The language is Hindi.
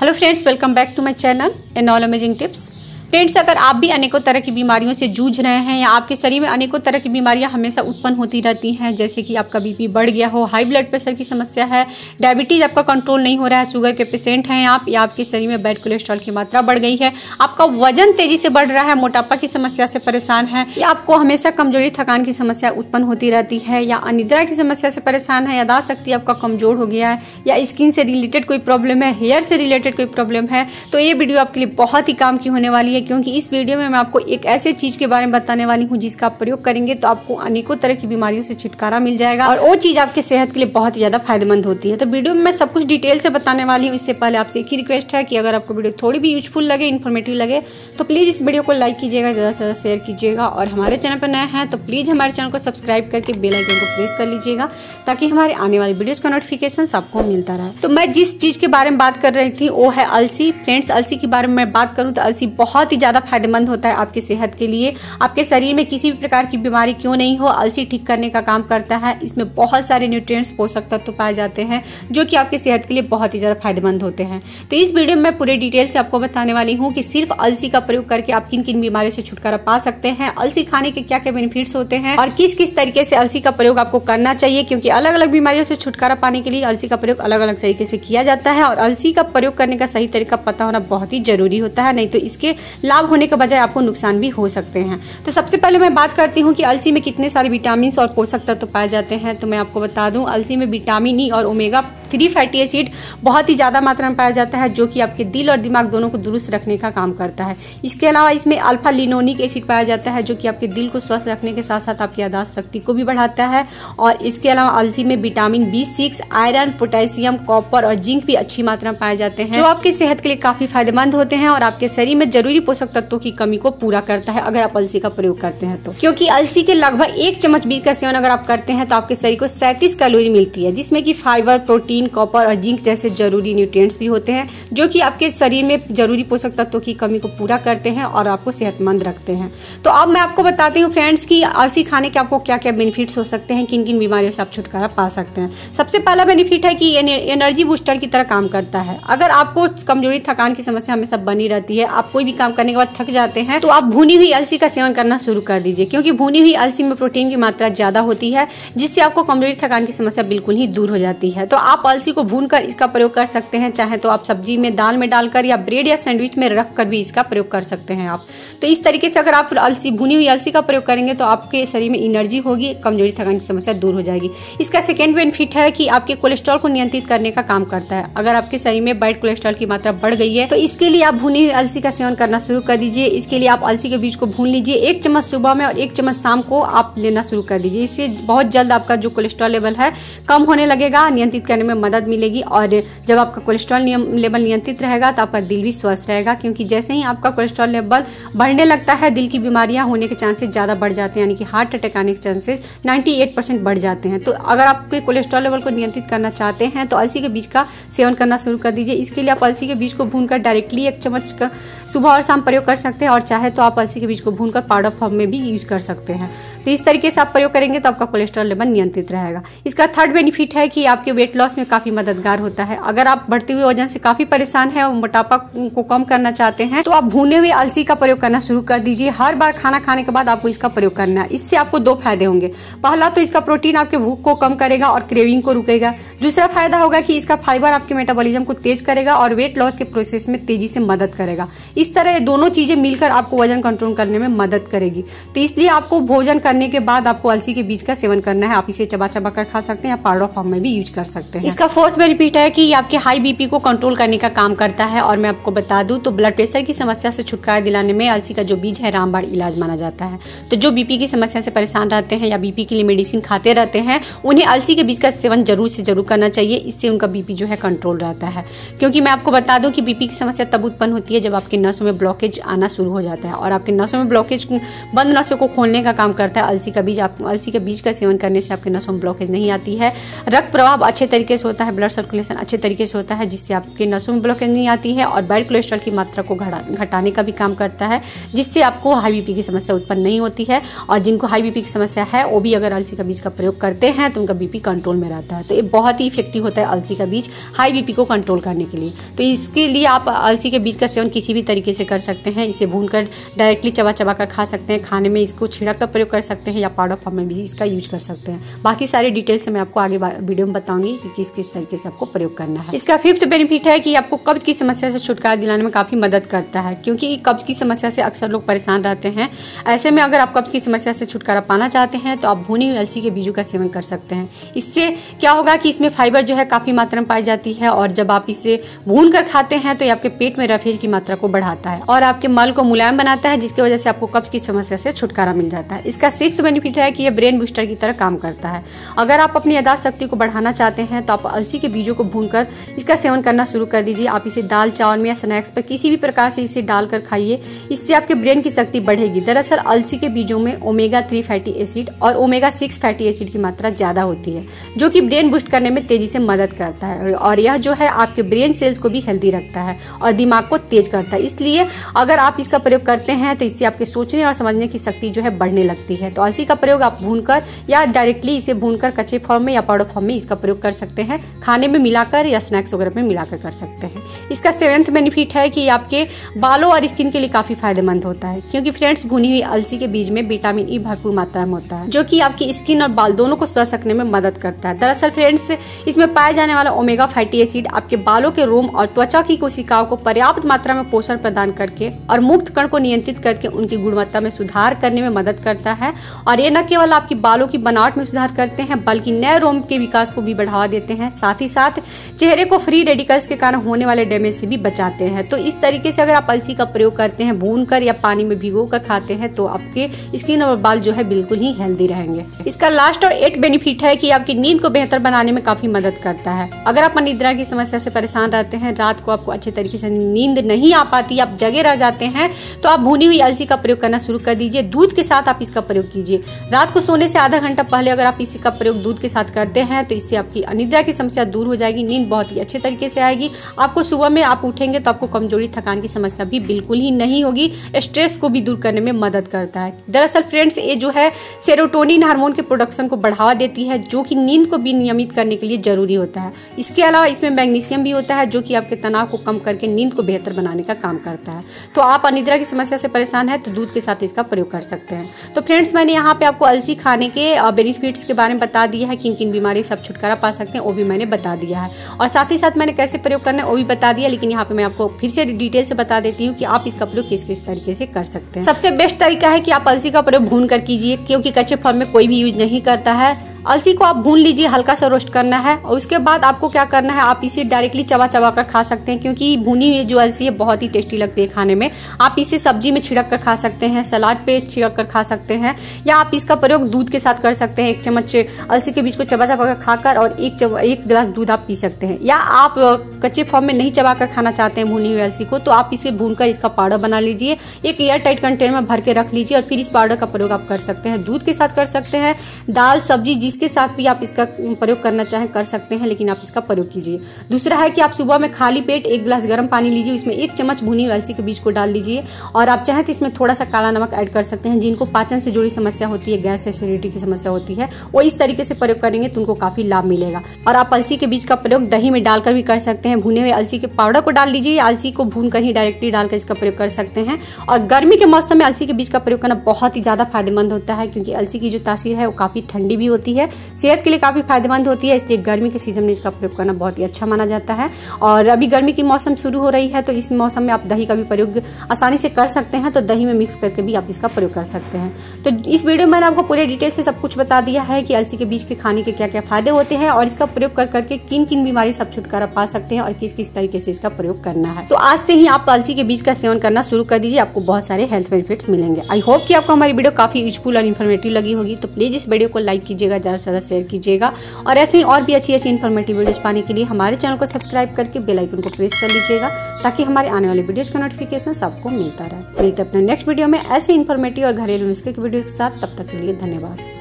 hello friends welcome back to my channel in all amazing tips. Friends अगर आप भी अनेकों तरह की बीमारियों से जूझ रहे हैं या आपके शरीर में अनेकों तरह की बीमारियाँ हमेशा उत्पन्न होती रहती हैं, जैसे कि आपका बीपी बढ़ गया हो, हाई ब्लड प्रेशर की समस्या है, डायबिटीज़ आपका कंट्रोल नहीं हो रहा है शुगर के पेशेंट हैं आप, या आपके शरीर में बैड कोलेस्ट्रॉल की मात्रा बढ़ गई है, आपका वज़न तेज़ी से बढ़ रहा है, मोटापा की समस्या से परेशान है, या आपको हमेशा कमज़ोरी, थकान की समस्या उत्पन्न होती रहती है, या अनिद्रा की समस्या से परेशान है यादाश्त शक्ति आपका कमज़ोर हो गया है, या स्किन से रिलेटेड कोई प्रॉब्लम है हेयर से रिलेटेड कोई प्रॉब्लम है तो ये वीडियो आपके लिए बहुत ही काम की होने वाली है। क्योंकि इस वीडियो में मैं आपको एक ऐसे चीज़ के बारे में बताने वाली हूँ जिसका आप प्रयोग करेंगे तो आपको अनेकों तरह की बीमारियों से छुटकारा मिल जाएगा और वो चीज़ आपके सेहत के लिए बहुत ज़्यादा फ़ायदेमंद होती है। तो वीडियो में मैं सब कुछ डिटेल से बताने वाली हूँ। इससे पहले आपसे एक ही रिक्वेस्ट है कि अगर आपको वीडियो थोड़ी भी यूजफुल लगे इन्फॉर्मेटिव लगे तो प्लीज़ इस वीडियो को लाइक कीजिएगा, ज़्यादा से ज़्यादा शेयर कीजिएगा और हमारे चैनल पर नया है तो प्लीज़ हमारे चैनल को सब्सक्राइब करके बेल आइकन को प्रेस कर लीजिएगा ताकि हमारे आने वाली वीडियोस का नोटिफिकेशन आपको मिलता रहे। तो मैं जिस चीज़ के बारे में बात कर रही थी, वो है अलसी। फ्रेंड्स अलसी के बारे मैं बात करूँ तो अलसी बहुत ही ज़्यादा फ़ायदेमंद होता है आपकी सेहत के लिए। आपके शरीर में किसी भी प्रकार की बीमारी क्यों नहीं हो अलसी ठीक करने का काम करता है। इसमें बहुत सारे न्यूट्रिएंट्स पोषक तत्व पाए जाते हैं, जो कि आपकी सेहत के लिए बहुत ही ज़्यादा फ़ायदेमंद होते हैं। तो इस वीडियो में पूरे डिटेल से आपको बताने वाली हूँ कि सिर्फ़ अलसी का प्रयोग करके आप किन किन बीमारियों से छुटकारा पा सकते हैं अलसी खाने के क्या क्या बेनिफिट्स होते हैं, और किस किस तरीके से अलसी का प्रयोग आपको करना चाहिए, क्योंकि अलग अलग बीमारियों से छुटकारा पाने के लिए अलसी का प्रयोग अलग अलग तरीके से किया जाता है, और अलसी का प्रयोग करने का सही तरीका पता होना बहुत ही ज़रूरी होता है, नहीं तो इसके लाभ होने के बजाय आपको नुकसान भी हो सकते हैं। तो सबसे पहले मैं बात करती हूँ कि अलसी में कितने सारे विटामिन और पोषक तत्व तो पाए जाते हैं। तो मैं आपको बता दूँ, अलसी में विटामिन ई और ओमेगा थ्री फैटी एसिड बहुत ही ज़्यादा मात्रा में पाया जाता है, जो कि आपके दिल और दिमाग दोनों को दुरुस्त रखने का काम करता है। इसके अलावा इसमें अल्फ़ा लिनोनिक एसिड पाया जाता है, जो कि आपके दिल को स्वस्थ रखने के साथ साथ आपकी यादाश्त शक्ति को भी बढ़ाता है। और इसके अलावा अलसी में vitamin B six, iron, potassium, copper और जिंक भी अच्छी मात्रा में पाए जाते हैं, जो आपकी सेहत के लिए काफ़ी फ़ायदेमंद होते हैं और आपके शरीर में ज़रूरी पोषक तत्वों की कमी को पूरा करता है, अगर आप अलसी का प्रयोग करते हैं तो। क्योंकि अलसी के लगभग एक चम्मच बीज का सेवन अगर आप करते हैं तो आपके शरीर को सैंतीस कैलोरी मिलती है, जिसमें कि फाइबर, प्रोटीन कॉपर और जिंक जैसे ज़रूरी न्यूट्रिएंट्स भी होते हैं, जो कि आपके शरीर में ज़रूरी पोषक तत्वों की कमी को पूरा करते हैं और आपको सेहतमंद रखते हैं। तो अब मैं आपको बताती हूँ फ्रेंड्स की अलसी खाने के आपको क्या क्या बेनिफिट्स हो सकते हैं किन किन बीमारियों से आप छुटकारा पा सकते हैं। सबसे पहला बेनिफिट है कि एनर्जी बूस्टर की तरह काम करता है। अगर आपको कमज़ोरी, थकान की समस्या हमेशा बनी रहती है, आप कोई भी काम करने के बाद थक जाते हैं तो आप भुनी हुई अलसी का सेवन करना शुरू कर दीजिए, क्योंकि भुनी हुई अलसी में प्रोटीन की मात्रा ज़्यादा होती है, जिससे आपको कमज़ोरी, थकान की समस्या बिल्कुल ही दूर हो जाती है। तो आप अलसी को भून कर इसका प्रयोग कर सकते हैं। चाहे तो आप सब्ज़ी में दाल में डालकर या ब्रेड या सैंडविच में रख कर भी इसका प्रयोग कर सकते हैं आप। तो इस तरीके से अगर आप अलसी, भुनी हुई अलसी का प्रयोग करेंगे तो आपके शरीर में एनर्जी होगी, कमज़ोरी, थकान की समस्या दूर हो जाएगी। इसका सेकेंड बेनिफिट है कि आपके कोलेस्ट्रॉल को नियंत्रित करने का काम करता है। अगर आपके शरीर में बैड कोलेस्ट्रॉल की मात्रा बढ़ गई है तो इसके लिए आप भुनी हुई अलसी का सेवन करना शुरू कर दीजिए। इसके लिए आप अलसी के बीज को भून लीजिए। एक चम्मच सुबह में और एक चम्मच शाम को आप लेना शुरू कर दीजिए। इससे बहुत जल्द आपका जो कोलेस्ट्रॉल लेवल है कम होने लगेगा, नियंत्रित करने में मदद मिलेगी और जब आपका कोलेस्ट्रॉल लेवल नियंत्रित रहेगा तो आपका दिल भी स्वस्थ रहेगा, क्योंकि जैसे ही आपका कोलेस्ट्रॉल लेवल बढ़ने लगता है, दिल की बीमारियाँ होने के चांसेस ज़्यादा बढ़ जाते हैं, यानी कि हार्ट अटैक आने के चांसेस 98 परसेंट बढ़ जाते हैं। तो अगर आपके कोलेस्ट्रॉल लेवल को नियंत्रित करना चाहते हैं तो अलसी के बीज का सेवन करना शुरू कर दीजिए। इसके लिए आप अलसी के बीज को भूनकर डायरेक्टली एक चम्मच का सुबह और शाम प्रयोग कर सकते हैं, और चाहे तो आप अलसी के बीज को भूनकर पाउडर फॉर्म में भी यूज़ कर सकते हैं। तो इस तरीके से आप प्रयोग करेंगे तो आपका कोलेस्ट्रॉल लेवल नियंत्रित रहेगा। इसका थर्ड बेनिफिट है कि आपके वेट लॉस में काफ़ी मददगार होता है। अगर आप बढ़ते हुए वज़न से काफ़ी परेशान है और मोटापा को कम करना चाहते हैं तो आप भूने हुए अलसी का प्रयोग करना शुरू कर दीजिए। हर बार खाना खाने के बाद आपको इसका प्रयोग करना है। इससे आपको दो फ़ायदे होंगे। पहला तो इसका प्रोटीन आपके भूख को कम करेगा और क्रेविंग को रुकेगा। दूसरा फ़ायदा होगा कि इसका फाइबर आपके मेटाबॉलिज्म को तेज करेगा और वेट लॉस के प्रोसेस में तेज़ी से मदद करेगा। इस तरह ये दोनों चीज़ें मिलकर आपको वज़न कंट्रोल करने में मदद करेगी। तो इसलिए आपको भोजन करने के बाद आपको अलसी के बीज का सेवन करना है। आप इसे चबा चबा कर खा सकते हैं या पाउडर फॉर्म में भी यूज़ कर सकते हैं। इसका फोर्थ बेनिफिट है कि आपके हाई बीपी को कंट्रोल करने का काम करता है। और मैं आपको बता दूँ तो ब्लड प्रेशर की समस्या से छुटकारा दिलाने में अलसी का जो बीज है, रामबाण इलाज माना जाता है। तो जो बीपी की समस्या से परेशान रहते हैं या बीपी के लिए मेडिसिन खाते रहते हैं, उन्हें अलसी के बीज का सेवन ज़रूर से ज़रूर करना चाहिए। इससे उनका बीपी जो है कंट्रोल रहता है। क्योंकि मैं आपको बता दूँ कि बीपी की समस्या तब उत्पन्न होती है जब आपके नसों में ब्लॉकेज आना शुरू हो जाता है। और आपके नसों में ब्लॉकेज बंद नसों को खोलने का काम करता है। अलसी का बीज आप अलसी के बीज का सेवन करने से आपके नसों में ब्लॉकेज नहीं आती है। रक्त प्रभाव अच्छे तरीके से होता है ब्लड सर्कुलेशन अच्छे तरीके से होता है, जिससे आपके नसों में ब्लॉकेज नहीं आती है और बैड कोलेस्ट्रॉल की मात्रा को घटाने का भी काम करता है, जिससे आपको हाई बीपी की समस्या उत्पन्न नहीं होती है और जिनको हाई बीपी की समस्या है, वो भी अगर अलसी का बीज का प्रयोग करते हैं तो उनका बीपी कंट्रोल में रहता है। तो ये बहुत ही इफ़ेक्टिव होता है अलसी का बीज हाई बीपी को कंट्रोल करने के लिए। तो इसके लिए आप अलसी के बीज का सेवन किसी भी तरीके से कर सकते हैं, इसे भून कर डायरेक्टली चबा चबा कर खा सकते हैं, खाने में इसको छिड़क कर प्रयोग कर सकते हैं या पाउडर फॉर्म में भी इसका यूज़ कर सकते हैं। बाकी सारी डिटेल्स मैं आपको आगे वीडियो में बताऊँगी कि किस किस किस तरीके से आपको प्रयोग करना है। इसका फिफ्थ बेनिफिट है कि आपको कब्ज की समस्या से छुटकारा दिलाने में काफ़ी मदद करता है, क्योंकि कब्ज की समस्या से अक्सर लोग परेशान रहते हैं। ऐसे में अगर आप कब्ज की समस्या से छुटकारा पाना चाहते हैं तो आप भुनी हुई अलसी के बीजों का सेवन कर सकते हैं। इससे क्या होगा कि इसमें फाइबर जो है काफ़ी मात्रा में पाई जाती है, और जब आप इसे भून कर खाते हैं तो ये आपके पेट में रफेज की मात्रा को बढ़ाता है, और आपके मल को मुलायम बनाता है, जिसकी वजह से आपको कब्ज की समस्या से छुटकारा मिल जाता है। इसका सिक्स बेनिफिट है कि ये ब्रेन बूस्टर की तरह काम करता है। अगर आप अपनी यादाश्त शक्ति को बढ़ाना चाहते हैं तो आप अलसी के बीजों को भूनकर इसका सेवन करना शुरू कर दीजिए। आप इसे दाल, चावल में या स्नैक्स पर किसी भी प्रकार से इसे डालकर खाइए। इससे आपके ब्रेन की शक्ति बढ़ेगी। दरअसल अलसी के बीजों में ओमेगा थ्री फैटी एसिड और ओमेगा सिक्स फैटी एसिड की मात्रा ज़्यादा होती है, जो कि ब्रेन बूस्ट करने में तेज़ी से मदद करता है। और यह जो है, आपके ब्रेन सेल्स को भी हेल्दी रखता है और दिमाग को तेज करता है। इसलिए अगर आप इसका प्रयोग करते हैं तो इससे आपके सोचने और समझने की शक्ति जो है बढ़ने लगती है। तो अलसी का प्रयोग आप भूनकर या डायरेक्टली इसे भूनकर कच्चे फॉर्म में या पाउडर फॉर्म में इसका प्रयोग कर सकते हैं। खाने में मिलाकर या स्नैक्स वगैरह में मिलाकर कर सकते हैं। इसका सेवेंथ बेनिफिट है कि आपके बालों और स्किन के लिए काफ़ी फ़ायदेमंद होता है, क्योंकि फ्रेंड्स भुनी हुई अलसी के बीज में विटामिन ई भरपूर मात्रा में होता है, जो कि आपकी स्किन और बाल दोनों को स्वस्थ रखने में मदद करता है। दरअसल फ्रेंड्स इसमें पाया जाने वाला ओमेगा फैटी एसिड आपके बालों के रोम और त्वचा की कोशिकाओं को पर्याप्त मात्रा में पोषण प्रदान करके और मुक्त कण को नियंत्रित करके उनकी गुणवत्ता में सुधार करने में मदद करता है। और ये न केवल आपकी बालों की बनावट में सुधार करते हैं, बल्कि नए रोम के विकास को भी बढ़ावा देते हैं। साथ ही साथ चेहरे को फ्री रेडिकल्स के कारण होने वाले डैमेज से भी बचाते हैं। तो इस तरीके से अगर आप अलसी का प्रयोग करते हैं, भून कर या पानी में भिगो कर खाते हैं तो आपके स्किन और बाल जो है बिल्कुल ही हेल्दी रहेंगे। इसका लास्ट और एट बेनिफिट है कि आपकी नींद को बेहतर बनाने में काफ़ी मदद करता है। अगर आप निद्रा की समस्या से परेशान रहते हैं, रात को आपको अच्छे तरीके से नींद नहीं आ पाती, आप जगे रह जाते हैं तो आप भुनी हुई अलसी का प्रयोग करना शुरू कर दीजिए। दूध के साथ आप इसका प्रयोग कीजिए। रात को सोने से आधा घंटा पहले अगर आप इसी का प्रयोग दूध के साथ करते हैं तो इससे आपकी अनिद्रा समस्या दूर हो जाएगी, नींद बहुत ही अच्छे तरीके से आएगी। आपको सुबह में आप उठेंगे तो आपको कमज़ोरी, थकान की समस्या भी बिल्कुल ही नहीं होगी। स्ट्रेस को भी दूर करने में मदद करता है। दरअसल फ्रेंड्स, ये जो है सेरोटोनिन हार्मोन के प्रोडक्शन को बढ़ावा देती है, जो कि नींद को भी नियमित करने के लिए ज़रूरी होता है। इसके अलावा इसमें मैग्नीशियम भी होता है, जो कि आपके तनाव को कम करके नींद को बेहतर बनाने का काम करता है। तो आप अनिद्रा की समस्या से परेशान है तो दूध के साथ इसका प्रयोग कर सकते हैं। तो फ्रेंड्स, मैंने यहाँ पे आपको अलसी खाने के बेनिफिट्स के बारे में बता दिया है किन किन बीमारी सब छुटकारा पा सकते हैं, वो भी मैंने बता दिया है। और साथ ही साथ मैंने कैसे प्रयोग करना है, वो भी बता दिया, लेकिन यहाँ पे मैं आपको फिर से डिटेल से बता देती हूँ कि आप इसका प्रयोग किस किस तरीके से कर सकते हैं। सबसे बेस्ट तरीका है कि आप अलसी का प्रयोग भून कर कीजिए, क्योंकि कच्चे फॉर्म में कोई भी यूज़ नहीं करता है। अलसी को आप भून लीजिए, हल्का सा रोस्ट करना है। और उसके बाद आपको क्या करना है, आप इसे डायरेक्टली चबा चबा कर खा सकते हैं, क्योंकि भुनी हुई जो अलसी है, बहुत ही टेस्टी लगती है खाने में। आप इसे सब्ज़ी में छिड़क कर खा सकते हैं, सलाद पे छिड़क कर खा सकते हैं, या आप इसका प्रयोग दूध के साथ कर सकते हैं। एक चम्मच अलसी के बीच को चबा चबा कर खाकर और एक एक गिलास दूध आप पी सकते हैं। या आप कच्चे फॉर्म में नहीं चबा कर खाना चाहते हैं भुनी हुई अलसी को तो आप इसे भून कर इसका पाउडर बना लीजिए। एक एयर टाइट कंटेनर में भर के रख लीजिए और फिर इस पाउडर का प्रयोग आप कर सकते हैं। दूध के साथ कर सकते हैं, दाल, सब्ज़ी जिसके साथ भी आप इसका प्रयोग करना चाहें, कर सकते हैं, लेकिन आप इसका प्रयोग कीजिए। दूसरा है कि आप सुबह में खाली पेट एक गिलास गर्म पानी लीजिए, उसमें एक चम्मच भुनी अलसी के बीज को डाल लीजिए, और आप चाहें तो इसमें थोड़ा सा काला नमक ऐड कर सकते हैं, जिनको पाचन से जुड़ी समस्या होती है, गैस एसिडिटी की समस्या होती है, वो इस तरीके से प्रयोग करेंगे तो उनको काफ़ी लाभ मिलेगा। और आप अलसी के बीज का प्रयोग दही में डालकर भी कर सकते हैं, भुने हुए अलसी के पाउडर को डाल लीजिए, अलसी को भून कर ही डायरेक्टली डालकर इसका प्रयोग कर सकते हैं। और गर्मी के मौसम में अलसी के बीज का प्रयोग करना बहुत ही ज़्यादा फ़ायदेमंद होता है, क्योंकि अलसी की जो तासीर है, वो काफ़ी ठंडी भी होती है सेहत के लिए काफ़ी फ़ायदेमंद होती है, इसलिए गर्मी के सीज़न में इसका प्रयोग करना बहुत ही अच्छा माना जाता है। और अभी गर्मी की मौसम शुरू हो रही है तो इस मौसम में आप दही का भी प्रयोग आसानी से कर सकते हैं तो दही में मिक्स करके भी आप इसका प्रयोग कर सकते हैं। तो इस वीडियो में मैंने आपको पूरे डिटेल से सब कुछ बता दिया है कि अलसी के बीज के खाने के क्या क्या फ़ायदे होते हैं और इसका प्रयोग कर करके किन किन बीमारी सब छुटकारा पा सकते हैं और किस किस तरीके से इसका प्रयोग करना है। तो आज से ही आप अलसी के बीज का सेवन करना शुरू कर दीजिए, आपको बहुत सारे हेल्थ बेनिफिट्स मिलेंगे। आई होप कि आपको हमारी वीडियो काफ़ी यूजफुल और इन्फॉर्मेटिव लगी होगी तो प्लीज़ इस वीडियो को लाइक कीजिएगा ज़्यादा से ज़्यादा शेयर कीजिएगा। और ऐसे ही और भी अच्छी अच्छी इन्फॉर्मेटिव वीडियोज़ पाने के लिए हमारे चैनल को सब्सक्राइब करके बेलाइकन को प्रेस कर लीजिएगा, ताकि हमारे आने वाले वीडियोज़ का नोटिफिकेशन सबको मिलता रहे। मिलते अपने नेक्स्ट वीडियो में ऐसे इन्फॉर्मेटिव और घरेलू नुस्खे की वीडियो के साथ। तब तक के लिए धन्यवाद।